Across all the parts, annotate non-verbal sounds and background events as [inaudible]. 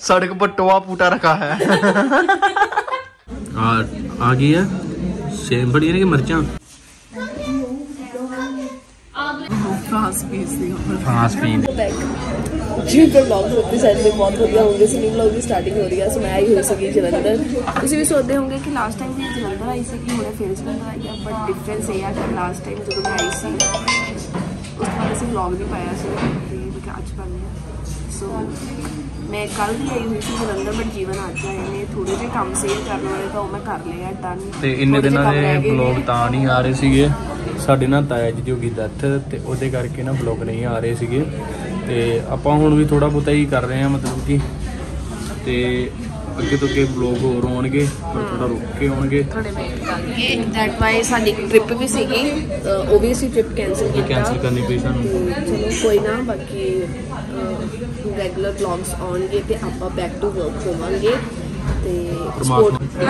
सड़क पर टोआ फूटा रखा है। और आ गई है सेम बड़ी है कि मिर्चा? फ्रांस फ्रांस जी ब्लॉग होते शायद मेरे बहुत बढ़िया होंगे। सो ब्लॉग की स्टार्टिंग हो रही है सो मैं आई हो सकी जलंधर। तुम भी सोचते होंगे कि लास्ट टाइम मैं जलंधर आई सी हूँ फिर जलंधर आई है बट डिफरेंस ये है कि लास्ट टाइम जो मैं आई सी उस बाद असं ब्लॉग नहीं पाया सो आज पाने सो ਮੈਂ ਕੱਲ ਵੀ ਆਈ ਹੋਈ ਸੀ ਜਲੰਧਰ ਬਟ ਜੀਵਨ ਅੱਜ ਆਏ ਨੇ ਥੋੜੇ ਜਿਹੇ ਕੰਮ ਸੀ ਕਰਨ ਵਾਲੇ ਤਾਂ ਉਹ ਮੈਂ ਕਰ ਲਿਆ ਡਨ ਤੇ ਇੰਨੇ ਦਿਨਾਂ ਦੇ ਬਲੌਗ ਤਾਂ ਨਹੀਂ ਆ ਰਹੇ ਸੀਗੇ। ਸਾਡੇ ਨਾਲ ਤਾਇਆ ਜੀ ਦੀ ਹੋ ਗਈ ਡੈਥ ਤੇ ਉਹਦੇ ਕਰਕੇ ਨਾ ਬਲੌਗ ਨਹੀਂ ਆ ਰਹੇ ਸੀਗੇ। ਤੇ ਆਪਾਂ ਹੁਣ ਵੀ ਥੋੜਾ ਬਹੁਤਾ ਹੀ ਕਰ ਰਹੇ ਹਾਂ ਮਤਲਬ ਕਿ ਤੇ ਅੱਗੇ ਤੋਂ ਅੱਗੇ ਬਲੌਗ ਹੋਰ ਆਉਣਗੇ ਪਰ ਥੋੜਾ ਰੁਕ ਕੇ ਆਉਣਗੇ। ਥੋੜੇ ਵੇਟ ਕਰਕੇ ਦੈਟ ਵਾਈ ਸਾਡੀ ਟ੍ਰਿਪ ਵੀ ਸੀਗੀ। ਅਹ ਉਹ ਵੀ ਅਸੀਂ ਟ੍ਰਿਪ ਕੈਨਸਲ ਕੀਤਾ। ਕੈਨਸਲ ਕਰਨੀ ਪਈ ਸਾਨੂੰ। ਚਲੋ ਕੋਈ ਨਾ ਬਾਕੀ ਰੈਗੂਲਰ ਵਲੌਗਸ ਆਉਣਗੇ ਤੇ ਆਪਾਂ ਬੈਕ ਟੂ ਵਰਕ ਹੋਵਾਂਗੇ। ਤੇ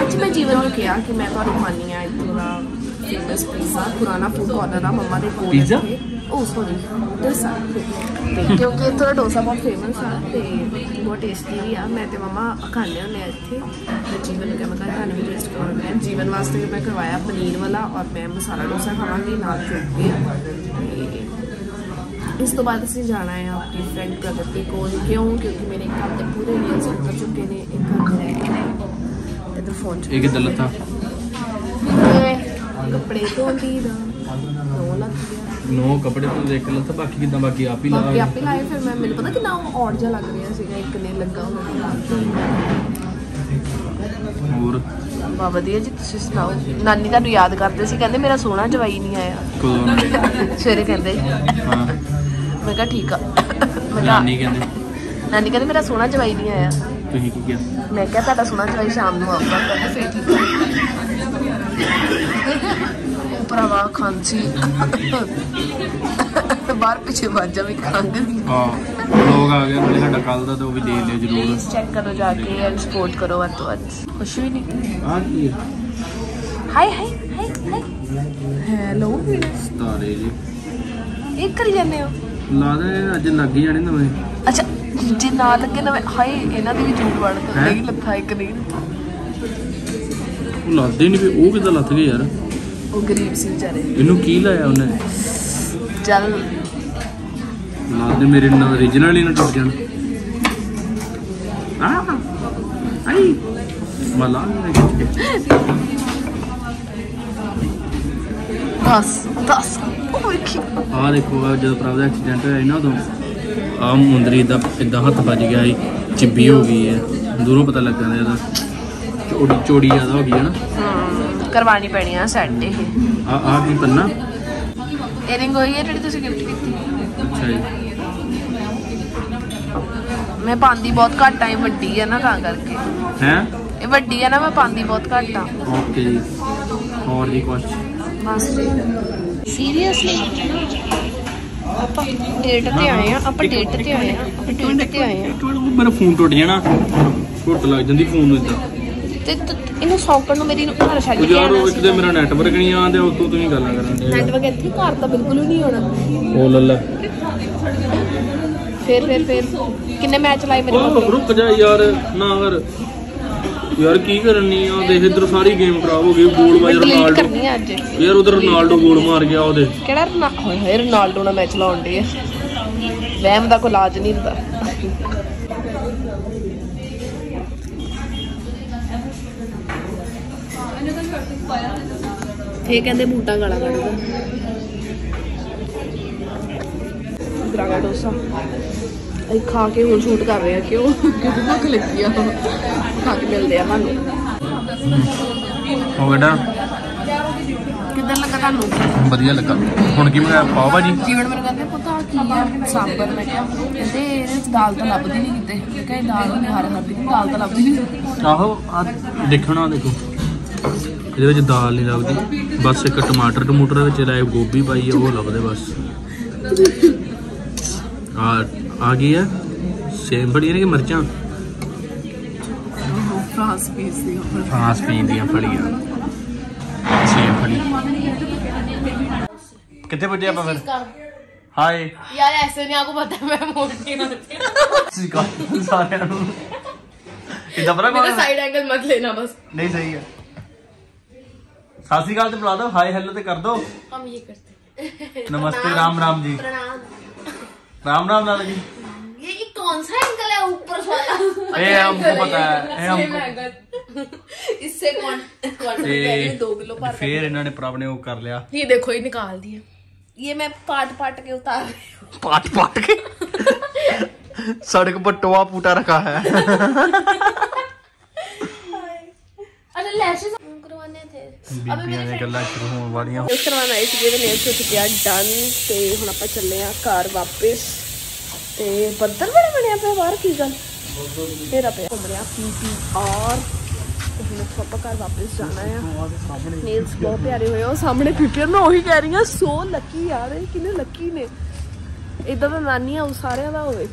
ਅੱਜ ਮੈਂ ਜੀਵਨ ਨੂੰ ਕਿਹਾ ਕਿ ਮੈਂ ਤੁਹਾਨੂੰ ਖਾਣੀ ਆ ਇੱਥੋਂ ਦਾ ਫੇਮਸ ਪੀਜ਼ਾ ਪੁਰਾਣਾ ਫੂਡ ਕਾਰਨਰ ਆ ਮੰਮਾ ਦੇ ਕੋਲ? ਇੱਥੇ। ਉਹ ਸੌਰੀ ਡੋਸਾ। ਤੇ ਕਿਉਂਕਿ ਇੱਥੋਂ ਦਾ ਡੋਸਾ ਬਹੁਤ ਫੇਮਸ ਆ ਤੇ ਬਹੁਤ ਟੇਸਟੀ ਵੀ ਆ। ਮੈਂ ਤੇ ਮੰਮਾ ਖਾਂਦੇ ਹੁੰਦੇ ਆ ਇੱਥੇ। ਤੇ ਜੀਵਨ ਨੂੰ ਕਿਹਾ ਮੈਂ ਕਿਹਾ ਤੁਹਾਨੂੰ ਵੀ ਟੇਸਟ ਕਰਾਉਣਾ ਹੈ ਜੀਵਨ ਵਾਸਤੇ ਮੈਂ ਕਰਵਾਇਆ ਪਨੀਰ ਵਾਲਾ ਔਰ ਮੈਂ ਮਸਾਲਾ ਡੋਸਾ ਖਾਵਾਂਗੀ ਨਾਲ ਚੁੱਕੇ ਇਸ ਤੋਂ ਬਾਅਦ ਅਸੀਂ ਜਾਣਾ ਹੈ ਆਪਣੀ ਫਰੈਂਡ ਪ੍ਰਗਤੀ ਕੋਲ। ਕਿਉਂ? ਕਿਉਂਕਿ ਮੇਰੇ ਘਰ ਦੇ ਪੂਰੇ ਰੀਲਸ ਉੱਤਰ ਚੁੱਕੇ ਨੇ ਇੱਕ ਘਰ ਦੇ ਨੇ। ਇਧਰ ਫੋਨ ਚ ਇਹ ਕਿੱਦਾਂ ਇਹ ਕੱਪੜੇ ਧੋਂਦੀ ਦਾ ਨੋ ਲੱਗ ਗਿਆ। ਨੋ ਕੱਪੜੇ ਤੋਂ ਦੇਖ ਲੱਥਾ ਬਾਕੀ ਕਿੱਦਾਂ ਬਾਕੀ ਆਪ ਹੀ ਬਾਕੀ ਲਾ ਆਪੇ ਲਾਏ ਫਿਰ ਮੈਂ ਮੈਨੂੰ ਪਤਾ ਕਿੰਨਾ ਔੜ ਜਿਹਾ ਲੱਗ ਰਿਹਾ ਸੀਗਾ ਇੱਕ ਨੇ ਲੱਗਾ ਹੋਣਾ। ਹੋਰ? ਬਾ ਵਧੀਆ ਜੀ ਤੁਸੀਂ ਸੁਣਾਓ? ਨਾਨੀ ਤੁਹਾਨੂੰ ਯਾਦ ਕਰਦੇ ਸੀ ਕਹਿੰਦੇ ਮੇਰਾ ਸੋਹਣਾ ਜਵਾਈ ਨਹੀਂ ਆਇਆ। ਸਵੇਰੇ ਕਹਿੰਦੇ। ਹਾਂ। ਮੈਂ ਕਿਹਾ ਠੀਕ ਆ। ਮੈਂ ਕਿਹਾ ਨਾਨੀ ਕਹਿੰਦੇ। ਨਾਨੀ ਕਹਿੰਦੇ ਮੇਰਾ ਸੋਹਣਾ ਜਵਾਈ ਨਹੀਂ ਆਇਆ। ਤੁਸੀਂ ਕੀ ਕਿਹਾ? ਮੈਂ ਕਿਹਾ ਤੁਹਾਡਾ ਸੋਹਣਾ ਜਵਾਈ ਸ਼ਾਮ ਨੂੰ ਆਊਗਾ। ਕਹਿੰਦੇ ਫੇਰ ਠੀਕ ਆ ਭਰਾਵਾ ਖਾਂਸੀ। ਬਾਹਰ ਪਿੱਛੇ ਵਾਜਾ ਵੀ ਖਾਂਦੇ ਦੀ ਹਾਂ ਲੋਕ ਆ ਗਏ ਨਾਲੇ ਸਾਡਾ ਕੱਲ ਦਾ ਤੇ ਉਹ ਵੀ ਦੇਖ ਲਿਓ ਜ਼ਰੂਰ। ਪਲੀਜ਼ ਚੈੱਕ ਕਰੋ ਜਾ ਕੇ ਐਂਡ ਸਪੋਰਟ ਕਰੋ ਵੱਧ ਤੋਂ ਵੱਧ। ਖੁਸ਼ ਵੀ ਨਹੀਂ। ਕੀ ਹੈ? Hi hi hi hi hello ਸਤਾਰੇ ਜੀ। ਇਹ ਕਰੀ ਜਾਂਦੇ ਹੋ? ਲਾ ਦੇ ਅੱਜ ਲੱਗ ਜਾਣੇ ਨਵੇਂ। ਅੱਛਾ ਜੇ ਨਾ ਲੱਗੇ ਨਾ ਹਾਏ ਇਹਨਾਂ ਦੀ ਵੀ ਝੂਠ ਵੜ? ਨਹੀਂ ਲੱਥਾ ਇੱਕ ਨਹੀਂ। ਉਹ ਲੱਦੇ ਨਹੀਂ ਵੀ ਉਹ ਕਿੱਦਾਂ ਲੱਥ ਗਏ ਯਾਰ? ਉਹ ਗਰੀਬ ਸੀ ਵਿਚਾਰੇ। ਇਹਨੂੰ ਕੀ ਲਾਇਆ ਉਹਨੇ? ਚੱਲ। ਲੱਦੇ ਮੇਰੇ ਨਾਲ origignal ਹੀ ਨਾ ਟੁੱਟ ਜਾਣ। ਆ ਆਈ। ਮਲਾ ਦੱਸ ਦੱਸ। ਉਹ ਵੇਖੀ ਆ ਦੇਖੋ ਆ ਜਦੋਂ ਪ੍ਰਾਪ ਦਾ ਐਕਸੀਡੈਂਟ ਹੋਇਆ ਸੀ ਨਾ ਉਦੋਂ ਆ ਮੁੰਦਰੀ ਦਾ ਇਦਾਂ ਹੱਥ ਵੱਜ ਗਿਆ ਸੀ ਚਿੱਬੀ ਹੋ ਗਈ ਹੈ। ਦੂਰੋਂ ਪਤਾ ਲੱਗਾ ਨਾ ਇਹਦਾ। ਚੋੜੀ ਚੋੜੀ ਜ਼ਿਆਦਾ ਹੋ ਗਈ ਹੈ ਨਾ। ਹਮ, ਕਰਵਾਉਣੀ ਪੈਣੀ ਆ ਸੈੱਟ ਇਹ। ਆ ਆ ਕੀ ਪੰਨਾ? ਏਰਿੰਗ ਹੋਈ ਹੈ ਜਿਹੜੀ ਤੁਸੀਂ ਗਿਫਟ ਕੀਤੀ। ਅੱਛਾ ਜੀ। ਮੈਂ ਪਾਉਂਦੀ ਬਹੁਤ ਘੱਟ ਆ ਇਹ ਵੱਡੀ ਆ ਨਾ ਤਾਂ ਕਰਕੇ। ਹੈ? ਇਹ ਵੱਡੀ ਆ ਨਾ ਮੈਂ ਪਾਉਂਦੀ ਬਹੁਤ ਘੱਟ ਆ। ਓਕੇ ਜੀ। ਹੋਰ ਜੀ ਕੁਛ? ਬਸ ਜੀ। ਸੀਰੀਅਸਲੀ ਆਪਾਂ ਡੇਟ ਤੇ ਆਏ ਆ ਆਪਾਂ ਡੇਟ ਤੇ ਆਏ ਆ ਆਪਾਂ ਡੇਟ ਤੇ ਆਏ ਆ ਇੱਕ ਮਿੰਟ, ਮੇਰਾ ਫੋਨ ਟੁੱਟ ਜਾਣਾ। ਟੁੱਟ ਲੱਗ ਜਾਂਦੀ ਫੋਨ ਨੂੰ ਇਦਾਂ। ਤੇ ਤੂੰ- ਇਹਨੂੰ ਸੌਕਣ ਨੂੰ ਮੇਰੀ ਘਰ ਛੱਡ ਉਹ ਕੇ ਯਾਰ ਉਹ ਇੱਕ ਤੇ ਮੇਰਾ ਨੈਟਵਰਕ ਨਹੀਂ ਆਉਂਦਾ ਉਤੋਂ ਤੁਸੀਂ ਗੱਲਾਂ ਕਰਨ ਦੇ ਨੈਟਵਰਕ ਇੱਥੇ ਘਰ ਤਾਂ ਬਿਲਕੁਲ ਵੀ ਨਹੀਂ ਹੋਣਾ। ਉਹ ਲੱਲਾ। ਫੇਰ ਫੇਰ ਫੇਰ। ਕਿੰਨੇ ਮੈਚ ਲਾਏ ਮੇਰੇ ਉਹ ਕੋਲ? ਰੁਕ ਜਾ ਯਾਰ ਨਾ ਕਰ। ਯਾਰ ਕੀ ਕਰਨੀ ਆ? ਦੇਖ ਇਧਰ ਸਾਰੀ ਗੇਮ ਖਰਾਬ ਹੋ ਗਈ ਗੋਲ ਡਿਲੀਟ ਰੋਨਾਲਡੋ। ਕਰਨੀ ਆ ਅੱਜ। ਯਾਰ ਉਧਰ ਰੋਨਾਲਡੋ ਗੋਲ ਮਾਰ ਗਿਆ ਉਹਦੇ। ਕਿਹੜਾ ਰੋਨਾ- ਹੋਏ ਹੋਏ ਰੋਨਾਲਡੋ ਨਾਲ ਮੈਚ ਲਾਉਣ ਦੇ ਆ। ਵਹਿਮ ਦਾ ਕੋਈ ਇਲਾਜ ਨਹੀਂ ਹੁੰਦਾ। ਇਹ ਕਹਿੰਦੇ ਬੂਟਾ ਗਾਲਾ ਕੱਢਦਾ ਗਰਾਗਾ ਡੋਸਾ। ਖਾ ਕੇ ਹੁਣ ਸ਼ੂਟ ਕਰ ਰਹੇ ਆ ਕਿਉਂ? ਕਿਉਂਕਿ ਭੁੱਖ ਲੱਗੀ ਆ। ਖਾ ਕੇ ਮਿਲਦੇ ਆ ਤੁਹਾਨੂੰ। ਹੋ ਗਿਆ ਕਿੱਦਾਂ ਲੱਗਾ ਤੁਹਾਨੂੰ? ਵਧੀਆ ਲੱਗਾ। ਹੁਣ ਕੀ ਮੈਂ ਪਾਓ ਭਾਜੀ? ਜੀਵਨ ਮੈਨੂੰ ਕਹਿੰਦੇ ਪੁੱਤਾ ਕੀ ਆ? ਸਾਂਬਰ ਮੈਂ ਕਿਹਾ। ਕਹਿੰਦੇ ਇਹਦੇ ਵਿੱਚ ਦਾਲ ਤਾਂ ਲੱਭਦੀ ਨਹੀਂ ਕਿਤੇ। ਮੈਂ ਕਿਹਾ ਇਹ ਦਾਲ ਨਹੀਂ ਹਰ ਹਰ ਦੀ ਦਾਲ ਤਾਂ ਲੱਭਦੀ ਨਹੀਂ ਆਹੋ ਆ ਦੇਖਣਾ ਦੇਖੋ। ਇਹਦੇ ਵਿੱਚ ਦਾਲ ਨਹੀਂ ਲੱਗਦੀ ਬਸ ਇੱਕ ਟਮਾਟਰ ਟਮੂਟਰ ਵਿੱਚ ਲਾਏ ਗੋਭੀ ਪਾਈ ਆ ਉਹ ਲੱਭਦੇ ਬਸ। ਆ ਆ ਗਈ ਹੈ ਸੇਮ ਬੜੀਆਂ ਨੇ ਕਿ ਮਿਰਚਾਂ? ਫਰਾਂਸ ਪੀਸ ਦੀਆਂ ਫੜੀਆਂ ਸੇਮ ਫੜੀ ਕਿੱਥੇ ਪੁੱਜੇ ਆਪਾਂ ਫਿਰ? ਹਾਏ। ਯਾਰ ਐਸੇ ਨਹੀਂ ਆਕੋ ਪਤਾ ਮੈਂ ਮੋਟੀ ਹੁੰਦੀ ਸੀ ਗੱਲ ਸਾਰਿਆਂ ਨੂੰ। ਇਦਾਂ ਪਤਾ ਮੇਰਾ ਸਾਈਡ ਐਂਗਲ ਮਤ ਲੈਣਾ ਬਸ। ਨਹੀਂ ਸਹੀ ਹੈ ਸਾਸੀ ਕਾਲ ਤੇ ਬੁਲਾ ਦੋ ਹਾਈ ਹੈਲੋ ਤੇ ਕਰ ਦੋ ਹਮ ਇਹ ਕਰਤੇ ਨਮਸਤੇ ਰਾਮ ਰਾਮ ਜੀ। ਪ੍ਰਣਾਮ। राम राम लाला जी ये कौन सा अंकल है ऊपर वाला? [laughs] ए हमको पता है हमको। [laughs] इससे कौन कौन दो किलो पार फिर इन्होंने प्रॉब ने वो कर लिया। ये देखो ये निकाल दिया ये मैं पाट पाट के उतार रही हूँ। पाट पाट के? [laughs] सड़क पर टोआ फूटा रखा है। ਬੀਬੀਆਂ ਦੀਆਂ ਗੱਲਾਂ ਸ਼ੁਰੂ ਹੋਣ ਵਾਲੀਆਂ। ਉਸ ਕਰਵਾਉਣ ਆਏ ਸੀਗੇ ਤੇ ਨੇਲ ਸੁੱਟ ਗਿਆ ਡਨ ਤੇ ਹੁਣ ਆਪਾਂ ਚੱਲੇ ਆ ਘਰ ਵਾਪਸ। ਤੇ ਬੱਦਲ ਬੜਾ ਬਣਿਆ ਪਿਆ ਬਾਹਰ ਕੀ ਗੱਲ? ਤੇਰਾ ਪਿਆ ਘੁੰਮ ਰਿਹਾ ਪੀ ਪੀ ਆਰ ਹੁਣ ਆਪਾਂ ਘਰ ਵਾਪਸ ਜਾਣਾ ਆ। ਨੇਲਸ ਬਹੁਤ ਪਿਆਰੇ ਹੋਏ ਆ ਉਹ ਸਾਹਮਣੇ ਪੀਪੀਆਰ ਮੈਂ ਉਹੀ ਕਹਿ ਰਹੀ ਆ ਸੋ ਲੱਕੀ ਯਾਰ ਇਹ ਕਿੰਨੇ ਲੱਕੀ ਨੇ। ਇਦਾਂ ਦਾ ਨਾਨੀ ਹਾਊਸ ਸਾਰਿਆਂ ਦਾ ਹੋਵੇ।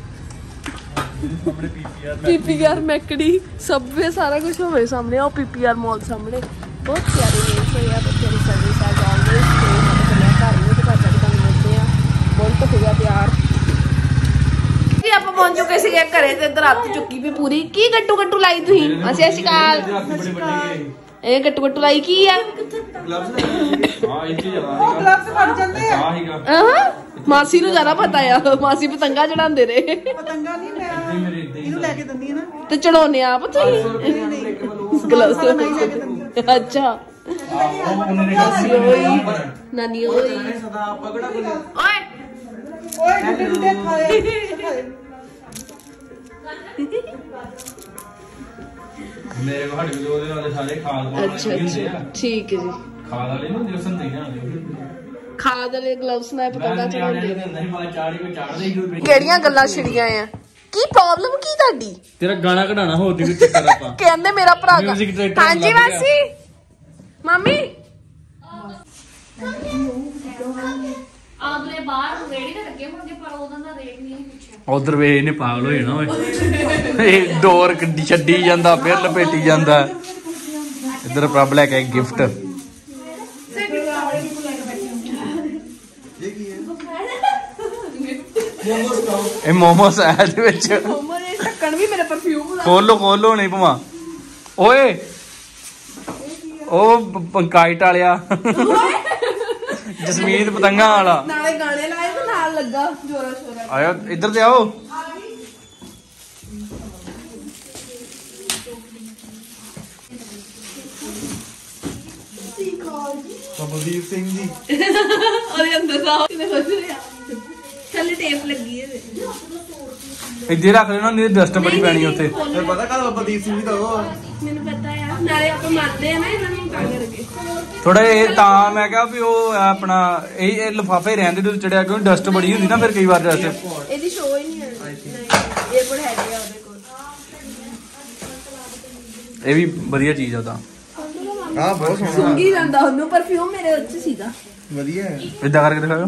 ਪੀਪੀਆਰ ਮੈਕੜੀ ਸਬਵੇ ਸਾਰਾ ਕੁਝ ਹੋਵੇ ਸਾਹਮਣੇ ਉਹ ਪੀਪੀਆਰ ਮਾਲ ਸਾਹਮਣੇ। ਬਹੁਤ ਪਿਆਰੇ ਨੇਲਸ ਹੋਏ ਆ ਬੱਚਿਆਂ ਦੀ ਸਰਵਿਸ ਆ ਆਲਵੇਸ ਤੇ ਆਪਾਂ ਚੱਲਿਆ ਘਰ ਨੂੰ ਤੇ ਘਰ ਜਾ ਕੇ ਤੁਹਾਨੂੰ ਮਿਲਦੇ ਆ। ਬਹੁਤ ਹੋ ਗਿਆ ਪਿਆਰ। ਜੀ ਆਪਾਂ ਪਹੁੰਚ ਚੁੱਕੇ ਸੀਗੇ ਘਰੇ ਤੇ ਇੱਧਰ ਹੱਥ ਚੁੱਕੀ ਵੀ ਪੂਰੀ। ਕੀ ਗੱਟੂ ਗੱਟੂ ਲਾਈ ਤੁਸੀਂ? ਅਸੀਂ ਅਸੀਂ ਕਾਲ ਇਹ ਗੱਟੂ ਗੱਟੂ ਲਾਈ ਕੀ ਆ? ਹਾਂ ਇੱਥੇ ਜਾਣਾ ਗਲਵਸ ਫੜ ਜਾਂਦੇ ਆ। ਆਹੀਗਾ ਆਹਾਂ ਮਾਸੀ ਨੂੰ ਜ਼ਿਆਦਾ ਪਤਾ ਆ। ਮਾਸੀ ਪਤੰਗਾ ਚੜਾਉਂਦੇ ਨੇ। ਪਤੰਗਾ ਨਹੀਂ ਮੈਂ ਇਹਨੂੰ ਲੈ ਕੇ ਦਿੰਦੀ ਆ ਨਾ। ਤੇ ਚੜਾਉਨੇ ਆਪ ਤੁਸੀਂ? ਗਲਵਸ ਅੱਛਾ। ਨਾਨੀ ਓਏ। ਸਦਾ ਪਗੜਾ ਕੋਲੇ ਓਏ ਓਏ ਗੁੱਡੇ ਗੁੱਡੇ ਖਾਏ ਮੇਰੇ ਕੋਲ ਹੱਡ ਉਹਦੇ ਨਾਲ ਸਾਰੇ ਖਾਦ ਵਾਲੇ ਹੁੰਦੇ ਅੱਛਾ। ਆ ਠੀਕ ਹੈ ਜੀ। ਖਾਦ ਵਾਲੇ ਨੂੰ ਦਿਵਸਨ ਤੇ ਜਾਂਦੇ ਖਾਦ ਵਾਲੇ ਗਲਵਸ ਨਾਲ ਪਤੰਗਾ ਚੜਾਉਂਦੇ ਕਿਹੜੀਆਂ ਗੱਲਾਂ ਛਿੜੀਆਂ ਆ? ਕੀ ਪ੍ਰੋਬਲਮ ਕੀ ਤੁਹਾਡੀ? ਤੇਰਾ ਗਾਣਾ ਕਢਾਣਾ ਹੋਰ ਦੀ ਚੱਕਰ ਆਪਾਂ। ਕਹਿੰਦੇ ਮੇਰਾ ਭਰਾ ਹਾਂਜੀ। ਮਾਸੀ। ਮੰਮੀ। ਆਗਲੇ ਬਾਹਰ ਰੇੜੀ ਤੇ ਲੱਗੇ ਹੋਣਗੇ ਪਰ ਉਹਨਾਂ ਦਾ ਰੇਟ ਨਹੀਂ ਪੁੱਛਿਆ। ਉਧਰ ਵੇ ਇਹਨੇ ਪਾਗਲ ਹੋ ਜਾਣਾ ਓਏ। ਇਹ ਡੋਰ ਕੱਢੀ ਛੱਡੀ ਜਾਂਦਾ ਫਿਰ ਲਪੇਟੀ ਜਾਂਦਾ। ਇਧਰ ਪ੍ਰਭ ਲੈ ਕੇ ਗਿਫਟ। ਇਹ ਮੋਮੋਸ ਇਹਦੇ ਵਿੱਚ। ਮੰਮਾ ਨੇ ਢੱਕਣ ਵੀ ਮੇਰੇ ਪਰਫਿਊਮ ਦਾ ਖੋਲੋ ਖੋਲੋ ਨਹੀਂ ਭਵਾ ਓਏ। ਉਹ ਪ- ਕਾਈਟ ਵਾਲਿਆ। ਜਸਮੀਤ ਪਤੰਗਾ ਵਾਲਾ। ਨਾਲੇ ਗਾਣੇ ਲਾਏ ਤੇ ਨਾਲ ਲੱਗਾ ਜੋਰਾ ਸ਼ੋਰਾ ਆਇਓ ਇੱਧਰ ਤੇ ਆਓ। ਕਮਲਦੀਪ ਸਿੰਘ ਜੀ। ਉਹਦੇ ਅੰਦਰ ਦਾ ਕਿਨੇ ਖੁਸ਼ ਰਿਹਾ ਥੱਲੇ ਟੇਪ ਲੱਗੀ ਹੈ। ਇੱਥੇ ਰੱਖ ਲੈਣਾ ਨਹੀਂ ਡਸਟ ਬੜੀ ਪੈਣੀ ਉੱਥੇ। ਤੇ ਪਤਾ ਕਦ ਬਾਬਾ ਸਿੰਘ ਜੀ ਦਾ ਉਹ ਮੈਨੂੰ ਪਤਾ ਆ। ਨਾਲੇ ਆਪਾਂ ਮੰਨਦੇ ਆ ਨਾ ਇਹਨਾਂ ਨੂੰ। ਥੋੜਾ ਇਹ ਤਾਂ ਮੈਂ ਕਿਹਾ ਵੀ ਉਹ ਆਪਣਾ ਇਹ ਇਹ ਲਫਾਫੇ ਰਹਿੰਦੇ ਤੇ ਚੜਿਆ ਕਿਉਂ ਡਸਟ ਬੜੀ ਹੁੰਦੀ ਨਾ ਫਿਰ ਕਈ ਵਾਰ ਡਸਟ ਇਹਦੀ ਸ਼ੋ ਹੀ ਨਹੀਂ ਨਹੀਂ ਇਹ ਕੋਲ ਹੈਗੇ ਆ ਉਹਦੇ ਕੋਲ। ਇਹ ਵੀ ਵਧੀਆ ਚੀਜ਼ ਆ ਤਾਂ। ਆ ਬਹੁਤ ਸੋਹਣਾ। ਸੁੰਗੀ ਜਾਂਦਾ ਉਹਨੂੰ ਪਰਫਿਊਮ ਮੇਰੇ ਉੱਚ ਸੀਗਾ। ਵਧੀਆ ਹੈ। ਇਦਾਂ ਕਰਕੇ ਦਿਖਾਓ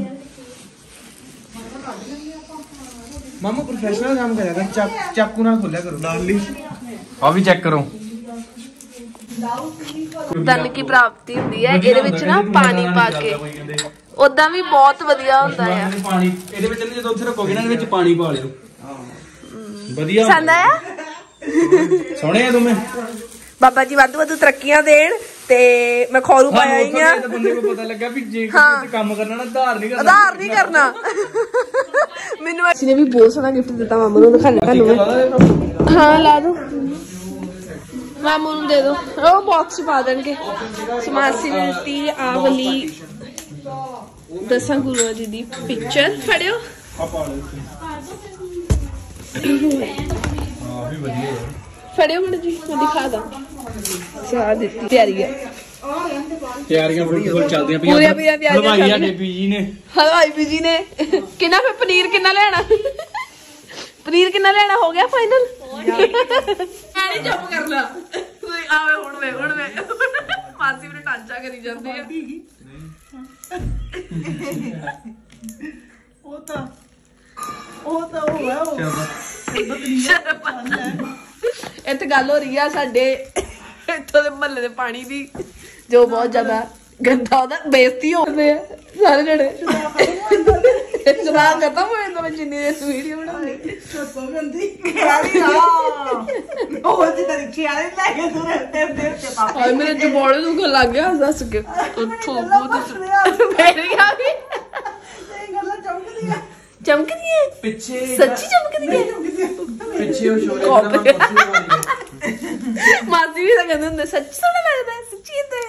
ਮਾਮਾ ਪ੍ਰੋਫੈਸ਼ਨਲ ਕੰਮ ਕਰਿਆ ਕਰ ਚੱਕ ਚਾਕੂ ਨਾਲ ਖੋਲਿਆ ਕਰੋ। ਨਾਲੀ ਆ ਵੀ ਚੈੱਕ ਕਰੋ। ਧਨ ਕੀ ਪ੍ਰਾਪਤੀ ਹੁੰਦੀ ਹੈ ਇਹਦੇ ਵਿੱਚ ਨਾ ਪਾਣੀ ਪਾ ਕੇ। ਉਦਾਂ ਵੀ ਬਹੁਤ ਵਧੀਆ ਹੁੰਦਾ ਆ। ਪਾਣੀ ਇਹਦੇ ਵਿੱਚ ਜਦੋਂ ਉੱਥੇ ਰੱਖੋਗੇ ਨਾ ਇਹਦੇ ਵਿੱਚ ਪਾਣੀ ਪਾ ਲਿਓ। ਵਧੀਆ ਪਸੰਦ ਆਇਆ? ਸੋਹਣੇ ਆ ਤੁਮੇ ਬਾਬਾ ਜੀ ਵਾਧੂ ਵਾਧੂ ਤਰੱਕੀਆਂ ਦੇਣ ਤੇ ਮੈਂ ਖੌਰੂ ਪਾਇਆ ਹੀ ਆ ਬੰਦੇ ਨੂੰ ਪਤਾ ਲੱਗਾ ਵੀ ਜੇ ਕੰਮ ਕਰਨਾ ਨਾ ਧਾਰ ਨਹੀਂ ਕਰਨਾ। ਆਧਾਰ ਨਹੀਂ ਕਰਨਾ। ਮੈਨੂੰ ਅਸੀਂ ਨੇ ਵੀ ਬਹੁਤ ਸੋਹਣਾ ਗਿਫਟ ਦਿੱਤਾ ਮਾਮੂ ਨੂੰ ਦਿਖਾਣਾ ਤੁਹਾਨੂੰ ਹਾਂ ਲਾ ਦੋ ਮਾਮੂ ਨੂੰ ਦੇ ਦੋ। ਉਹ ਬਾਕਸ ਪਾ ਦੇਣਗੇ। ਸਮਾਸੀ ਨੇ ਦਿੱਤੀ ਆ ਵਾਲੀ ਦਸਾਂ ਜੀ ਦੀ ਪਿਕਚਰ ਫੜਿਓ। ਫੜਿਓ ਮੜ ਜੀ ਮੈਂ ਦਿਖਾ ਦਾਂ। ਸਵਾਦ ਦਿੱਤੀ। ਤਿਆਰੀ ਹੈ ਤਿਆਰੀਆਂ ਬਿਲਕੁਲ ਚੱਲਦੀਆਂ ਪੂਰੀਆਂ ਪੂਰੀਆਂ ਤਿਆਰੀਆਂ ਹਲਵਾਈ। ਸਾਡੇ ਪੀਜੀ ਨੇ। ਹਲਵਾਈ ਵੀ ਜੀ ਨੇ। ਕਿੰਨਾ ਫਿਰ ਪਨੀਰ ਕਿੰਨਾ ਲੈਣਾ? ਪਨੀਰ ਕਿੰਨਾ ਲੈਣਾ? ਹੋ ਗਿਆ ਫਾਈਨਲ ਨਹੀਂ ਚੁੱਪ ਕਰਨਾ ਤੁਸੀਂ ਆਵੇ ਹੁਣ ਵੇ ਹੁਣ ਵੇ। ਮਾਸੀ ਵੀ ਟਾਂਚਾ ਕਰੀ ਜਾਂਦੇ ਆ। ਉਹ ਤਾਂ ਉਹ ਤਾਂ ਉਹ ਹੈ ਉਹ ਇੱਥੇ ਗੱਲ ਹੋ ਰਹੀ ਆ ਸਾਡੇ ਇੱਥੋਂ ਦੇ ਮਹੱਲੇ ਦੇ ਪਾਣੀ ਦੀ ਜੋ ਬਹੁਤ ਜ਼ਿਆਦਾ ਗੰਦਾ ਉਹਦਾ ਬੇਇੱਜ਼ਤੀ ਆ ਸਾਰੇ ਜਣੇ। ਜਨਾਬ ਖਤਮ ਹੋ ਜਾਂਦਾ ਮੈਂ ਜਿੰਨੀ ਦੇਰ ਵੀਡੀਓ ਬਣਾਉਂਦੀ। ਸੋ ਗੰਦੀ ਕਿਹੜੀ ਆ ਉਹ ਜੀ ਤੇਰੀ ਪਿੱਛੇ ਵਾਲੇ ਲੈ ਕੇ ਤੁਰੇ ਤੇ ਦੇ ਤੇ ਪਾਪਾ ਹਾਏ ਮੇਰੇ ਜਮਾੜੇ ਦੁਖਣ ਲੱਗ ਗਿਆ ਹੱਸ ਹੱਸ ਕੇ? ਉੱਥੋਂ ਬਹੁਤ ਮੇਰੀ ਆ ਵੀ। ਇਹ ਗੱਲਾਂ ਚਮਕਦੀਆਂ। ਚਮਕਦੀ ਹੈ ਪਿੱਛੇ ਸੱਚੀ ਚਮਕਦੀ ਹੈ ਪਿੱਛੇ ਉਹ ਸ਼ੋਲੇ Copy. ਦਾ ਕੁਰਸੀ ਮਾਸੀ ਵੀ ਤਾਂ ਕਹਿੰਦੇ ਹੁੰਦੇ ਸੱਚੀ ਸੋਹਣਾ ਲੱਗਦਾ ਸੱਚੀ ਤੇ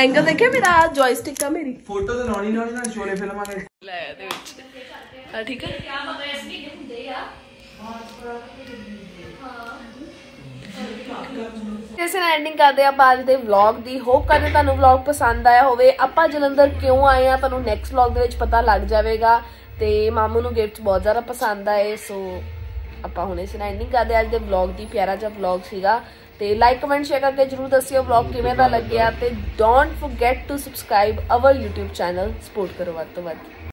ਐਂਗਲ ਦੇਖਿਆ ਮੇਰਾ ਜੋਇਸਟਿਕ ਆ ਮੇਰੀ। ਫੋਟੋ ਤੇ ਲਾਉਣੀ ਲਾਉਣੀ ਨਾ ਸ਼ੋਲੇ ਫਿਲਮਾਂ ਦੇ। ਲੈ ਵਿੱਚ। ਆ ਠੀਕ ਹੈ। ਕਿਆ ਪਤਾ ਇਸ ਵੀ ਹੁੰਦੇ ਆ? ਇਸ ਨਾਲ ਐਂਡਿੰਗ ਕਰਦੇ ਆ ਆਪਾਂ ਅੱਜ ਦੇ ਵਲੌਗ ਦੀ। ਹੋਪ ਕਰਦੇ ਤੁਹਾਨੂੰ ਵਲੌਗ ਪਸੰਦ ਆਇਆ ਹੋਵੇ। ਆਪਾਂ ਜਲੰਧਰ ਕਿਉਂ ਆਏ ਆ ਤੁਹਾਨੂੰ ਨੈਕਸਟ ਵਲੌਗ ਦੇ ਵਿੱਚ ਪਤਾ ਲੱਗ ਜਾਵੇਗਾ। ਤੇ ਮਾਮੂ ਨੂੰ ਗਿਫਟ ਬਹੁਤ ਜ਼ਿਆਦਾ ਪਸੰਦ ਆਏ ਸੋ ਆਪਾਂ ਹੁਣ ਇਸ ਨਾਲ ਐਂਡਿੰਗ ਕਰਦੇ ਆ ਅੱਜ ਦੇ ਵਲੌਗ ਦੀ। ਪਿਆਰਾ ਜਿਹਾ ਵਲੌਗ ਸੀਗਾ। ਤੇ ਲਾਈਕ ਕਮੈਂਟ ਸ਼ੇਅਰ ਕਰਕੇ ਜਰੂਰ ਦੱਸਿਓ ਵਲੌਗ ਕਿਵੇਂ ਦਾ ਲੱਗਿਆ। ਤੇ don't forget to subscribe our YouTube channel support ਕਰੋ ਵੱਧ ਤੋਂ ਵੱਧ।